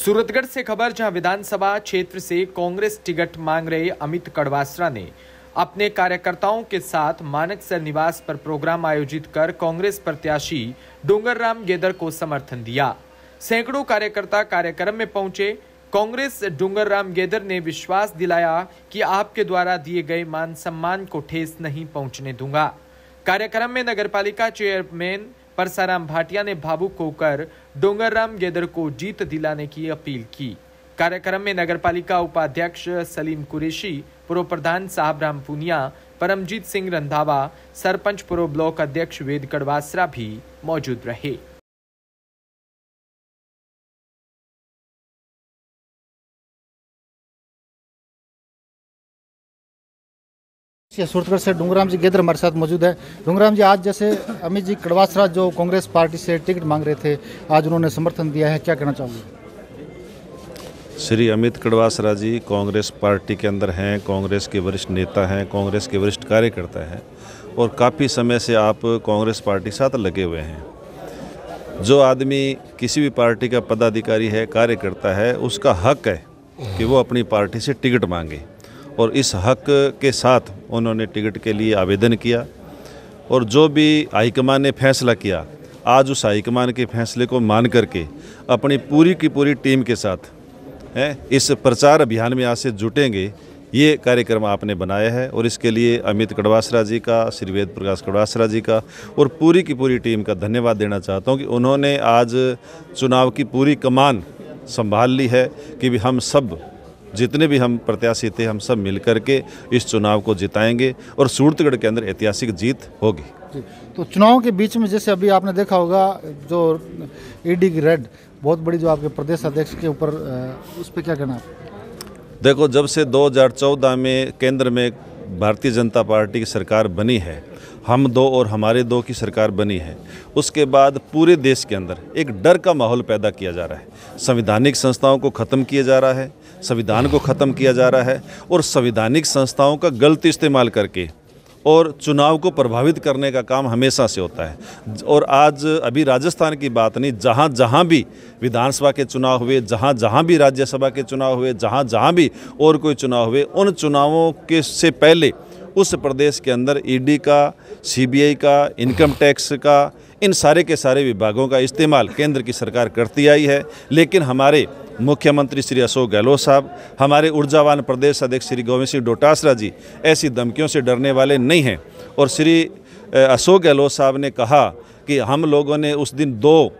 सूरतगढ़ से खबर, जहाँ विधानसभा क्षेत्र से कांग्रेस टिकट मांग रहे अमित कड़वासरा ने अपने कार्यकर्ताओं के साथ मानक सर निवास पर प्रोग्राम आयोजित कर कांग्रेस प्रत्याशी डोंगरराम गेदर को समर्थन दिया। सैकड़ों कार्यकर्ता कार्यक्रम में पहुँचे। कांग्रेस डोंगरराम गेदर ने विश्वास दिलाया कि आपके द्वारा दिए गए मान सम्मान को ठेस नहीं पहुँचने दूँगा। कार्यक्रम में नगरपालिका चेयरमैन परसाराम भाटिया ने भावुक होकर डोंगरराम गेदर को जीत दिलाने की अपील की। कार्यक्रम में नगरपालिका उपाध्यक्ष सलीम कुरेशी, पूर्व प्रधान साहब राम पुनिया, परमजीत सिंह रंधावा, सरपंच पूर्व ब्लॉक अध्यक्ष वेद कड़वासरा भी मौजूद रहे। सूरतगढ़ से डूंगराम जी गेदर हमारे साथ मौजूद है। डूंगराम जी, आज जैसे अमित जी कड़वासरा जो कांग्रेस पार्टी से टिकट मांग रहे थे, आज उन्होंने समर्थन दिया है, क्या कहना चाहोगे? श्री अमित कड़वासरा जी कांग्रेस पार्टी के अंदर हैं, कांग्रेस के वरिष्ठ नेता हैं, कांग्रेस के वरिष्ठ कार्यकर्ता हैं, और काफ़ी समय से आप कांग्रेस पार्टी साथ लगे हुए हैं। जो आदमी किसी भी पार्टी का पदाधिकारी है, कार्यकर्ता है, उसका हक है कि वो अपनी पार्टी से टिकट मांगे। और इस हक के साथ उन्होंने टिकट के लिए आवेदन किया। और जो भी हाईकमान ने फैसला किया, आज उस हाईकमान के फैसले को मान करके अपनी पूरी की पूरी टीम के साथ, है, इस प्रचार अभियान में आज से जुटेंगे, ये कार्यक्रम आपने बनाया है। और इसके लिए अमित कड़वासरा जी का श्री वेद प्रकाश कड़वासरा जी का और पूरी की पूरी टीम का धन्यवाद देना चाहता हूँ कि उन्होंने आज चुनाव की पूरी कमान संभाल ली है कि भी हम सब जितने भी हम प्रत्याशी थे हम सब मिल के इस चुनाव को जिताएँगे और सूरतगढ़ के अंदर ऐतिहासिक जीत होगी। तो चुनाव के बीच में जैसे अभी आपने देखा होगा जो ईडी की रेड बहुत बड़ी जो आपके प्रदेश अध्यक्ष के ऊपर उस पर क्या कहना है? देखो जब से 2014 में केंद्र में भारतीय जनता पार्टी की सरकार बनी है हम दो और हमारे दो की सरकार बनी है उसके बाद पूरे देश के अंदर एक डर का माहौल पैदा किया जा रहा है। संविधानिक संस्थाओं को ख़त्म किया जा रहा है संविधान को ख़त्म किया जा रहा है और संविधानिक संस्थाओं का गलत इस्तेमाल करके और चुनाव को प्रभावित करने का काम हमेशा से होता है। और आज अभी राजस्थान की बात नहीं जहाँ जहाँ भी विधानसभा के चुनाव हुए जहाँ जहाँ भी राज्यसभा के चुनाव हुए जहाँ जहाँ भी और कोई चुनाव हुए, उन चुनावों के से पहले उस प्रदेश के अंदर ईडी का सीबीआई का इनकम टैक्स का, इन सारे के सारे विभागों का इस्तेमाल केंद्र की सरकार करती आई है। लेकिन हमारे मुख्यमंत्री श्री अशोक गहलोत साहब, हमारे ऊर्जावान प्रदेश अध्यक्ष श्री गोविंद सिंह डोटासरा जी, ऐसी धमकियों से डरने वाले नहीं हैं। और श्री अशोक गहलोत साहब ने कहा कि हम लोगों ने उस दिन दो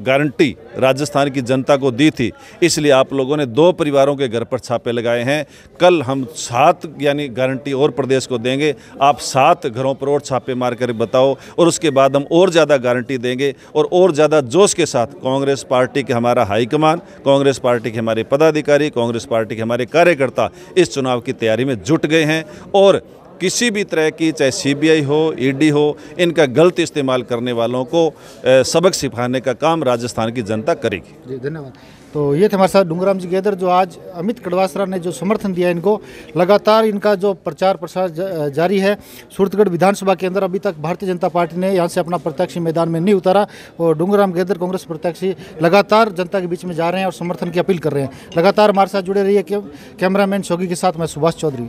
गारंटी राजस्थान की जनता को दी थी। इसलिए आप लोगों ने दो परिवारों के घर पर छापे लगाए हैं। कल हम सात, यानी गारंटी और प्रदेश को देंगे। आप सात घरों पर और छापे मार कर बताओ, और उसके बाद हम और ज़्यादा गारंटी देंगे, और और ज़्यादा जोश के साथ कांग्रेस पार्टी के हमारा हाईकमान, कांग्रेस पार्टी के हमारे पदाधिकारी, कांग्रेस पार्टी के हमारे कार्यकर्ता इस चुनाव की तैयारी में जुट गए हैं। और किसी भी तरह की, चाहे सीबीआई हो ईडी हो, इनका गलत इस्तेमाल करने वालों को सबक सिखाने का काम राजस्थान की जनता करेगी। जी, धन्यवाद। तो ये थे हमारे साथ डूंगराम जी गेदर जो आज अमित कड़वासरा ने जो समर्थन दिया इनको, लगातार इनका जो प्रचार प्रसार जारी है, सूरतगढ़ विधानसभा के अंदर अभी तक भारतीय जनता पार्टी ने यहाँ से अपना प्रत्याशी मैदान में नहीं उतारा, और डूंगराम गेदर कांग्रेस प्रत्याशी लगातार जनता के बीच में जा रहे हैं और समर्थन की अपील कर रहे हैं। लगातार हमारे साथ जुड़े रहिए कैमरामैन शोगी के साथ मैं सुभाष चौधरी।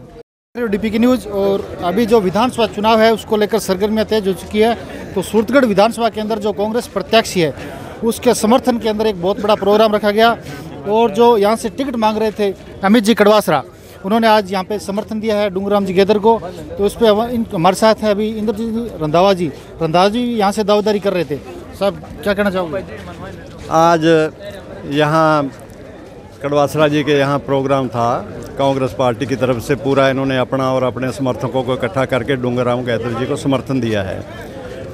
डीपी की न्यूज़ और अभी जो विधानसभा चुनाव है, उसको लेकर सरगर्मियाँ तेज हो चुकी है। तो सूरतगढ़ विधानसभा के अंदर जो कांग्रेस प्रत्याशी है, उसके समर्थन के अंदर एक बहुत बड़ा प्रोग्राम रखा गया और जो यहाँ से टिकट मांग रहे थे अमित जी कड़वासरा, उन्होंने आज यहाँ पे समर्थन दिया है डूंगराम जी गेदर को। तो उस पर हमारे साथ है अभी इंद्रजीत रंधावा जी। रंधावा जी यहाँ से दावेदारी कर रहे थे। सब क्या कहना चाहोगे? आज यहाँ कड़वासरा जी के यहाँ प्रोग्राम था। कांग्रेस पार्टी की तरफ़ से पूरा इन्होंने अपना और अपने समर्थकों को इकट्ठा करके डूंगराम गैदर जी को समर्थन दिया है।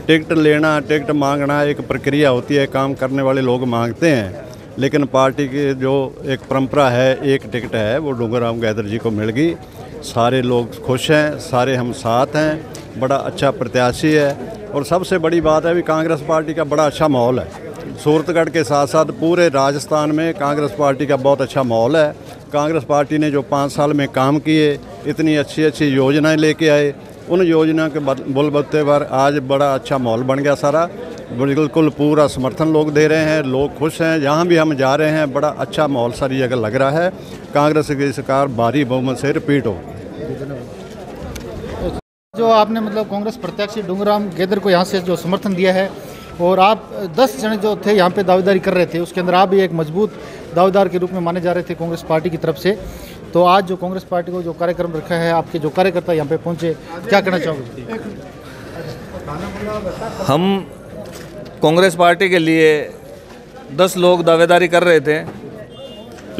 टिकट लेना, टिकट मांगना एक प्रक्रिया होती है, काम करने वाले लोग मांगते हैं, लेकिन पार्टी की जो एक परंपरा है, एक टिकट है, वो डूंगराम गैदर जी को मिल गई। सारे लोग खुश हैं, सारे हम साथ हैं, बड़ा अच्छा प्रत्याशी है, और सबसे बड़ी बात है भी कांग्रेस पार्टी का बड़ा अच्छा माहौल है। सूरतगढ़ के साथ साथ पूरे राजस्थान में कांग्रेस पार्टी का बहुत अच्छा माहौल है कांग्रेस पार्टी ने जो पाँच साल में काम किए, इतनी अच्छी अच्छी योजनाएँ लेके आए, उन योजना के बलबत्ते पर आज बड़ा अच्छा माहौल बन गया सारा। बिल्कुल पूरा समर्थन लोग दे रहे हैं, लोग खुश हैं, जहाँ भी हम जा रहे हैं, बड़ा अच्छा माहौल सारी जगह लग रहा है। कांग्रेस की सरकार भारी बहुमत से रिपीट हो। जो आपने मतलब कांग्रेस प्रत्याशी डूंगराम गेदर को यहाँ से जो समर्थन दिया है और आप दस जने जो थे यहाँ पे दावेदारी कर रहे थे, उसके अंदर आप भी एक मज़बूत दावेदार के रूप में माने जा रहे थे कांग्रेस पार्टी की तरफ़ से। तो आज जो कांग्रेस पार्टी को जो कार्यक्रम रखा है, आपके जो कार्यकर्ता यहाँ पे पहुँचे, क्या कहना चाहोगे? हम कांग्रेस पार्टी के लिए दस लोग दावेदारी कर रहे थे,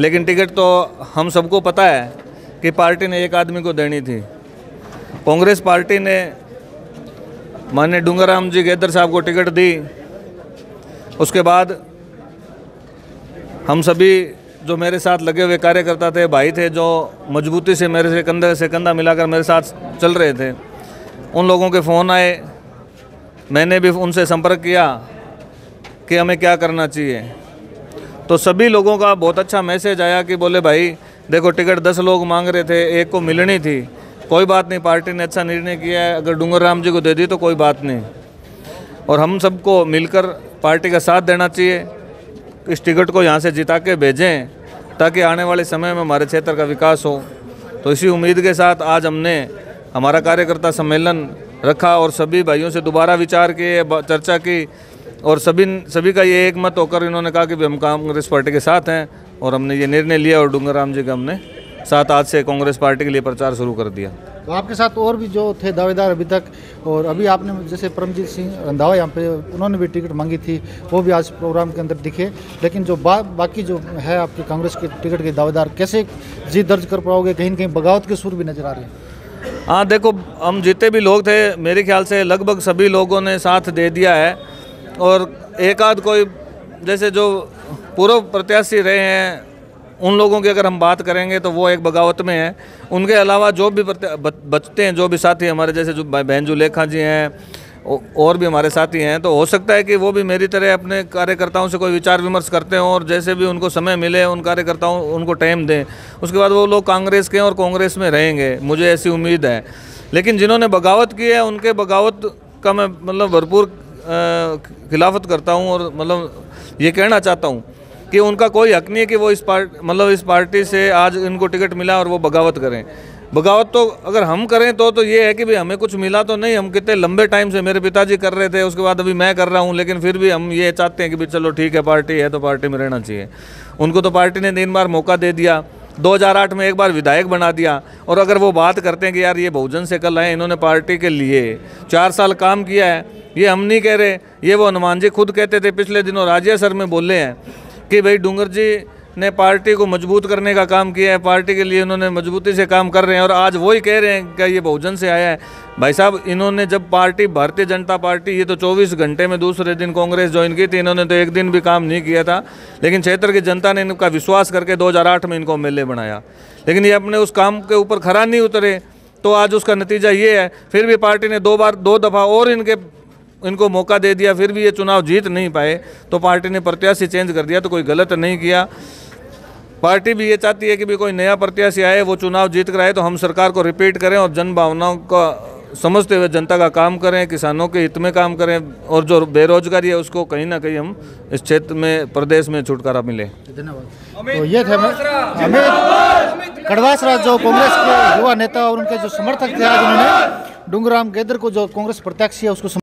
लेकिन टिकट तो हम सबको पता है कि पार्टी ने एक आदमी को देनी थी। कांग्रेस पार्टी ने माननीय डूंगराम जी गैदर साहब को टिकट दी। उसके बाद हम सभी जो मेरे साथ लगे हुए कार्यकर्ता थे, भाई थे, जो मजबूती से मेरे से कंधे से कंधा मिलाकर मेरे साथ चल रहे थे, उन लोगों के फ़ोन आए। मैंने भी उनसे संपर्क किया कि हमें क्या करना चाहिए। तो सभी लोगों का बहुत अच्छा मैसेज आया कि बोले, भाई, देखो, टिकट दस लोग मांग रहे थे, एक को मिलनी थी कोई बात नहीं, पार्टी ने अच्छा निर्णय किया है। अगर डूंगर राम जी को दे दी तो कोई बात नहीं। और हम सबको मिलकर पार्टी का साथ देना चाहिए। इस टिकट को यहाँ से जिता के भेजें, ताकि आने वाले समय में हमारे क्षेत्र का विकास हो। तो इसी उम्मीद के साथ आज हमने हमारा कार्यकर्ता सम्मेलन रखा और सभी भाइयों से दोबारा विचार किए चर्चा की। और सभी सभी का ये एक मत होकर इन्होंने कहा कि हम कांग्रेस पार्टी के साथ हैं और हमने ये निर्णय लिया और डूंगर राम जी का हमने साथ आज से कांग्रेस पार्टी के लिए प्रचार शुरू कर दिया। तो आपके साथ और भी जो थे दावेदार अभी तक और अभी आपने जैसे परमजीत सिंह रंधावा यहाँ पे उन्होंने भी टिकट मांगी थी वो भी आज प्रोग्राम के अंदर दिखे। लेकिन जो बा, बाकी जो है आपके कांग्रेस के टिकट के दावेदार कैसे जीत दर्ज कर पाओगे? कहीं न कहीं बगावत के सुर भी नज़र आ रहे हैं। हाँ देखो हम जितने भी लोग थे मेरे ख्याल से लगभग सभी लोगों ने साथ दे दिया है। और एक आध कोई जैसे जो पूर्व प्रत्याशी रहे हैं उन लोगों की अगर हम बात करेंगे तो वो एक बगावत में है। उनके अलावा जो भी बचते हैं, जो भी साथी हमारे जैसे जो बहन लेखा जी हैं और भी हमारे साथी हैं तो हो सकता है कि वो भी मेरी तरह अपने कार्यकर्ताओं से कोई विचार विमर्श करते हों और जैसे भी उनको समय मिले, उन कार्यकर्ताओं, उनको टाइम दें। उसके बाद वो लोग कांग्रेस के और कांग्रेस में रहेंगे, मुझे ऐसी उम्मीद है। लेकिन जिन्होंने बगावत की है, उनके बगावत का मैं मतलब भरपूर खिलाफत करता हूँ और मतलब ये कहना चाहता हूँ कि उनका कोई हक नहीं है कि वो इस पार्ट मतलब इस पार्टी से आज इनको टिकट मिला और वो बगावत करें। बगावत तो अगर हम करें तो तो ये है कि भाई हमें कुछ मिला तो नहीं, हम कितने लंबे टाइम से मेरे पिताजी कर रहे थे, उसके बाद अभी मैं कर रहा हूँ, लेकिन फिर भी हम ये चाहते हैं कि भाई चलो ठीक है, पार्टी है तो पार्टी में रहना चाहिए। उनको तो पार्टी ने तीन बार मौका दे दिया 2008 में एक बार विधायक बना दिया, और अगर वो बात करते हैं कि यार ये बहुजन से कल आए, इन्होंने पार्टी के लिए चार साल काम किया है, ये हम नहीं कह रहे, ये वो हनुमान जी खुद कहते थे पिछले दिनों, राजिया सर में बोले हैं कि भाई डूंगर जी ने पार्टी को मज़बूत करने का काम किया है, पार्टी के लिए उन्होंने मजबूती से काम कर रहे हैं और आज वही कह रहे हैं कि ये बहुजन से आया है? भाई साहब, इन्होंने जब पार्टी, भारतीय जनता पार्टी, ये तो 24 घंटे में दूसरे दिन कांग्रेस ज्वाइन की थी, इन्होंने तो एक दिन भी काम नहीं किया था, लेकिन क्षेत्र की जनता ने इनका विश्वास करके 2008 में इनको एम बनाया। लेकिन ये अपने उस काम के ऊपर खरा नहीं उतरे तो आज उसका नतीजा ये है, फिर भी पार्टी ने दो बार, दो दफ़ा और इनके इनको मौका दे दिया फिर भी ये चुनाव जीत नहीं पाए तो पार्टी ने प्रत्याशी चेंज कर दिया तो कोई गलत नहीं किया। पार्टी भी ये चाहती है कि भी कोई नया प्रत्याशी आए वो चुनाव जीत कर आए तो हम सरकार को रिपीट करें और जन भावनाओं का समझते हुए जनता का काम करें किसानों के हित में काम करें और जो बेरोजगारी है उसको कहीं ना कहीं हम इस क्षेत्र में प्रदेश में छुटकारा मिले। धन्यवाद। तो ये थे अमित कड़वासरा। जो कांग्रेस के युवा नेता और उनके जो समर्थक थे आज उन्होंने डूंगराम गेदर को जो कांग्रेस प्रत्याशी है उसको